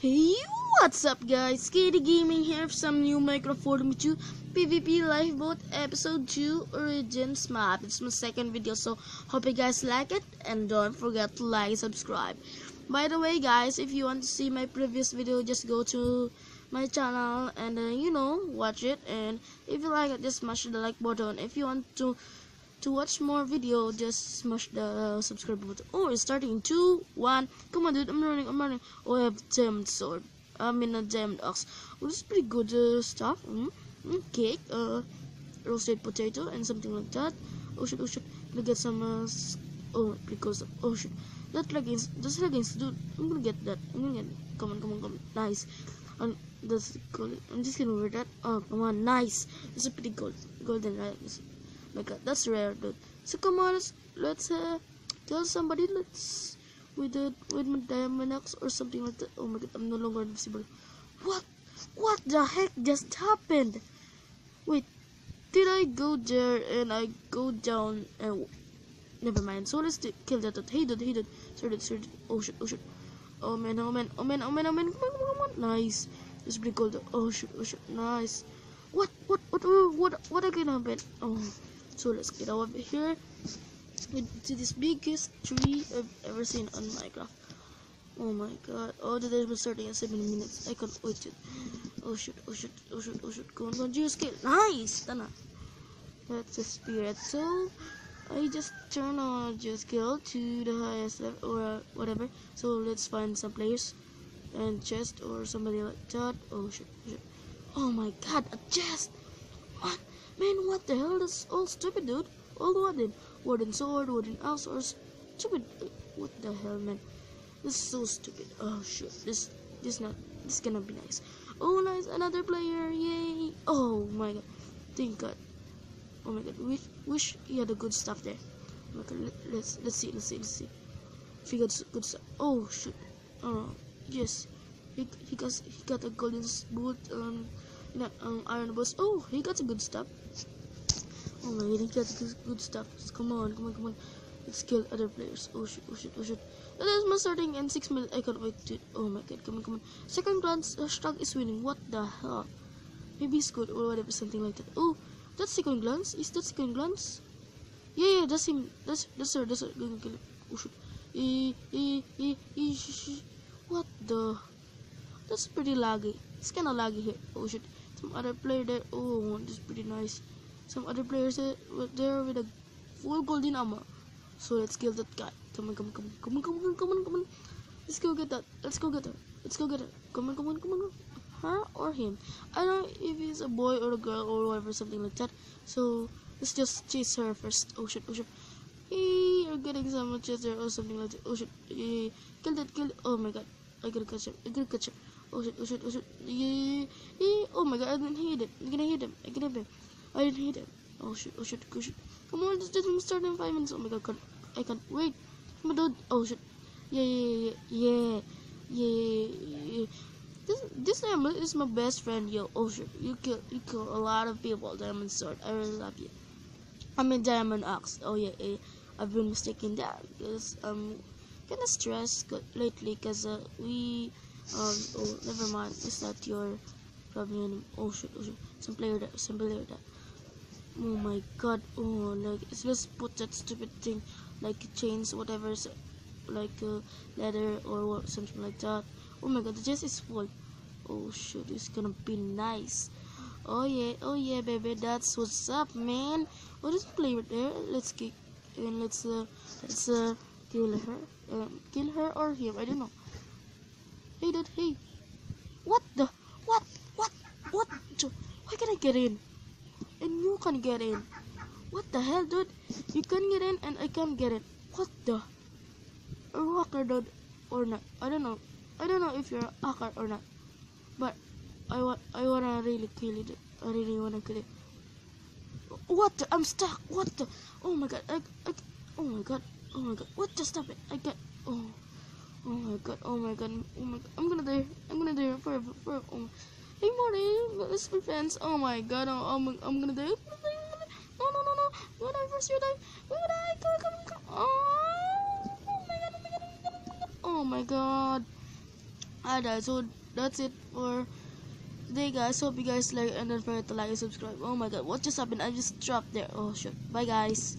Hey, what's up guys? KDgamiNg here for some new Minecraft with you PvP Lifeboat Episode 2 Origins map. It's my second video, so hope you guys like it and don't forget to like subscribe. By the way guys, if you want to see my previous video, just go to my channel and uh, you know, watch it and if you like it, just smash the like button. If you want to to watch more video just smash the subscribe button. Oh it's starting two one. Come on dude i'm running i'm running. Oh i have diamond sword. I mean a diamond axe. Oh this is pretty good uh, stuff. Mm -hmm. cake uh roasted potato and something like that. Oh shit oh shit. Gonna get some uh, oh because oh shit. That leggings those leggings dude i'm gonna get that. I'm gonna get it. come on come on come on. Nice. And that's i'm just gonna wear that. Oh come on. Nice. This is pretty gold golden right my god that's rare dude. So come on let's, let's uh tell somebody let's with the with my diamond axe or something like that. Oh my god i'm no longer invisible. What? What the heck just happened? Wait did i go there and i go down and never mind. So let's kill that hey dude hey dude. Sorry dude sorry dude. oh shit oh shit. Oh man oh man oh man oh man oh man. Come on come on, come on. nice. It's pretty cool oh shit oh shit. Nice. What what what what what, what again happened? Oh so let's get out of here to this biggest tree I've ever seen on Minecraft. Oh my god. Oh, the day was starting in 7 minutes. I can't wait to. Oh shit, oh shit, oh shit, oh shit. Go on, go on, GUI scale. Nice! Tana. That's a spirit. So, I just turn on GUI scale to the highest level or uh, whatever. So, let's find some players and chest or somebody like that. Oh shit, oh shit. Oh my god, a chest! What? Man, what the hell? That's all stupid, dude. All wooden. Wooden sword, wooden axe, or stupid. What the hell, man? This is so stupid. Oh, shit. This, this not, this gonna be nice. Oh, nice. Another player. Yay. Oh, my God. Thank God. Oh, my God. Wish, wish he had a good stuff there. Oh, my God. Let, let's, let's see, let's see, let's see. If he got good stuff. Oh, shoot. Oh, yes. He, he got, he got a golden boot, um, not, um, iron boss. Oh, he got some good stuff. Oh my god, he got good, good stuff. Just come on, come on, come on. Let's kill other players. Oh shit, oh shit, oh shit. That is my starting in 6 minutes. I can't wait. Oh my god, come on, come on. Second glance, hashtag is winning. What the hell? Maybe it's good or whatever, something like that. Oh, that's second glance. Is that second glance? Yeah, yeah, that's him. That's that's her. That's her. Go, go. Oh shit. Eh, eh, eh. What the? That's pretty laggy. It's kind of laggy here. Oh shit. Some other player there. Oh, this is pretty nice. Some other players there with a full golden armor. So let's kill that guy. Come on, come on, come on, come on, come on, come on, come on. Let's go get that. Let's go get her. Let's go get her. Come on, come on, come on. Her or him. I don't know if he's a boy or a girl or whatever, something like that. So let's just chase her first. Oh shit, oh shit. Hey, you're getting some chase or something like that. Oh shit. Yeah, kill that, kill. Oh my god. I gotta catch him. I gotta catch him. Oh shit, oh shit, oh shit. Yeah, yeah. Oh my god, I didn't hit him. I'm gonna hit him. I can hit him. I didn't hit him. Oh shit, oh shit, oh shit. Come on, this doesn't start in five minutes. Oh my god, God. I can't wait. Come on, dude. Oh shit. Yeah, yeah, yeah, yeah, yeah. This this diamond is my best friend, yo. Oh shit, you kill you kill a lot of people. Diamond sword, I really love you. I'm a diamond axe. Oh yeah, yeah. I've been mistaken that because I'm kind of stressed lately because uh, we um oh never mind. It's not your problem. Oh shit, oh shit. Some player that, some player that. Oh my god, oh, like, it's just put that stupid thing, like chains, whatever, like uh, leather or what, something like that. Oh my god, the chest is full. Oh shoot, it's gonna be nice. Oh yeah, oh yeah, baby, that's what's up, man. Oh, this player there, let's kick, and let's, uh, let's, uh, kill her, um, kill her or him, I don't know. Hey, dude, hey. What the, what, what, what, why can I get in? and you can get in. What the hell, dude? You can get in and I can't get in. What the? A hacker, dude, or not? I don't know. I don't know if you're a hacker or not. But I want. I wanna really kill it. I really wanna kill it. What? The? I'm stuck. What the? Oh my god. I, I, oh my god. Oh my god. What? Just stop it. I get. Oh. Oh my god. Oh my god. Oh my god. I'm gonna die. I'm gonna die forever. forever. Oh my. Hey, Marty, let's be friends. Oh my god, oh, oh I'm, I'm, I'm gonna die. No, no, no, no. Gonna die first. You die. I'm die. Come, come, come. Oh, oh my god, oh my god, oh my god. Oh my god. Oh Alright, so that's it for today, guys. Hope you guys like and don't forget to like and subscribe. Oh my god, what just happened? I just dropped there. Oh shit. Bye, guys.